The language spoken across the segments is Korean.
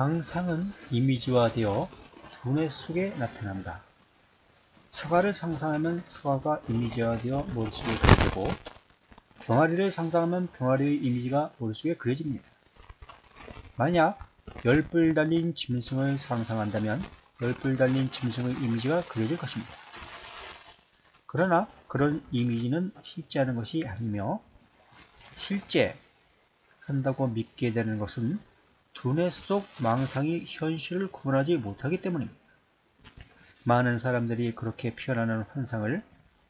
상상은 이미지화되어 두뇌 속에 나타난다. 사과를 상상하면 사과가 이미지화되어 머릿속에 그려지고 병아리를 상상하면 병아리의 이미지가 머릿속에 그려집니다. 만약 열불 달린 짐승을 상상한다면 열불 달린 짐승의 이미지가 그려질 것입니다. 그러나 그런 이미지는 실제하는 것이 아니며 실제 한다고 믿게 되는 것은 두뇌 속 망상이 현실을 구분하지 못하기 때문입니다. 많은 사람들이 그렇게 표현하는 환상을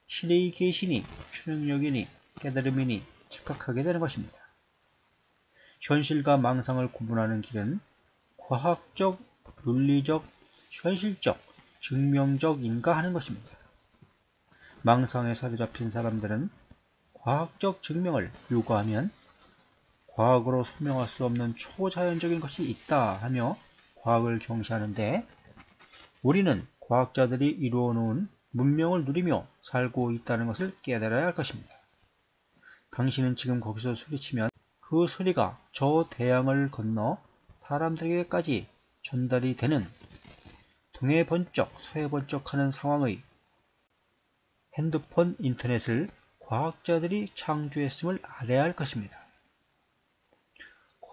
신의 계시니, 추능력이니, 깨달음이니 착각하게 되는 것입니다. 현실과 망상을 구분하는 길은 과학적, 논리적, 현실적, 증명적인가 하는 것입니다. 망상에 사로잡힌 사람들은 과학적 증명을 요구하면 과학으로 설명할 수 없는 초자연적인 것이 있다 하며 과학을 경시하는데 우리는 과학자들이 이루어 놓은 문명을 누리며 살고 있다는 것을 깨달아야 할 것입니다. 당신은 지금 거기서 소리치면 그 소리가 저 대양을 건너 사람들에게까지 전달이 되는 동해 번쩍 서해 번쩍 하는 상황의 핸드폰 인터넷을 과학자들이 창조했음을 알아야 할 것입니다.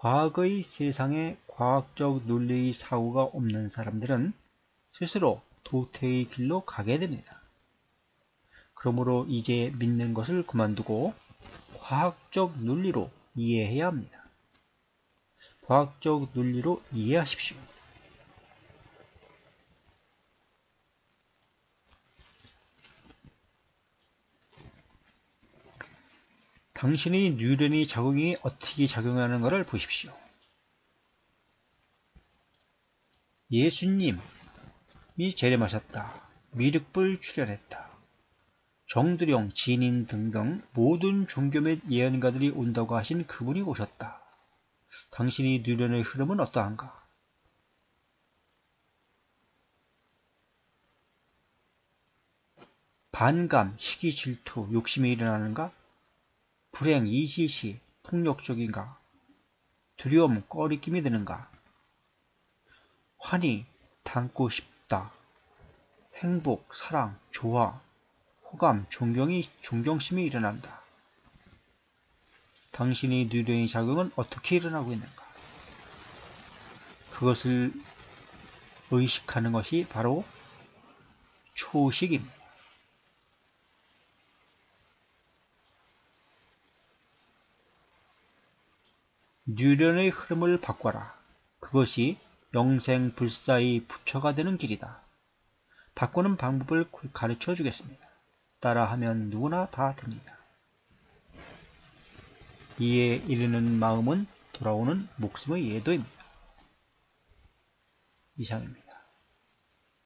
과거의 세상에 과학적 논리의 사고가 없는 사람들은 스스로 도태의 길로 가게 됩니다. 그러므로 이제 믿는 것을 그만두고 과학적 논리로 이해해야 합니다. 과학적 논리로 이해하십시오. 당신의 뉴런의 작용이 어떻게 작용하는 것을 보십시오. 예수님이 재림하셨다. 미륵불 출현했다. 정두령, 진인 등등 모든 종교 및 예언가들이 온다고 하신 그분이 오셨다. 당신의 뉴런의 흐름은 어떠한가? 반감, 시기, 질투, 욕심이 일어나는가? 불행, 이시시, 폭력적인가? 두려움, 꺼리낌이 드는가? 환희, 담고 싶다. 행복, 사랑, 조화, 호감, 존경이, 존경심이 일어난다. 당신의 뇌령의 작용은 어떻게 일어나고 있는가? 그것을 의식하는 것이 바로 초식입니다. 뉴런의 흐름을 바꿔라. 그것이 영생 불사의 부처가 되는 길이다. 바꾸는 방법을 가르쳐 주겠습니다. 따라하면 누구나 다 됩니다. 이에 이르는 마음은 돌아오는 목숨의 예도입니다. 이상입니다.